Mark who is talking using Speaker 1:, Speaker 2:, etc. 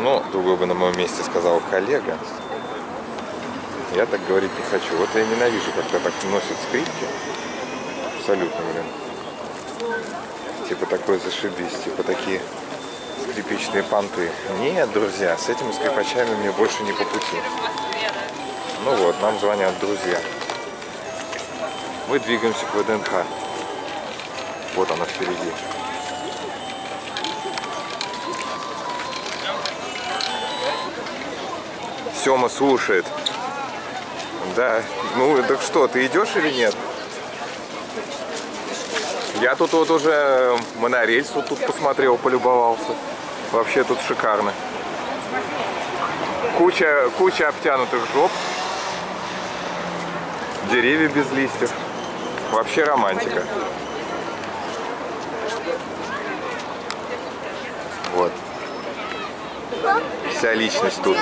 Speaker 1: Ну, другой бы на моем месте сказал коллега. Я так говорить не хочу. Вот я ненавижу, когда так носят скрипки. Абсолютно, блин. Типа такой зашибись, типа такие скрипичные понты. Нет, друзья, с этими скрипачами мне больше не по пути. Ну вот, нам звонят друзья. Мы двигаемся к ВДНХ. Вот она впереди. Сема слушает. Да. Ну, так что, ты идешь или нет? Я тут вот уже монорельс вот тут посмотрел, полюбовался. Вообще тут шикарно. Куча, куча обтянутых жоп. Деревья без листьев. Вообще романтика. Вся личность тут.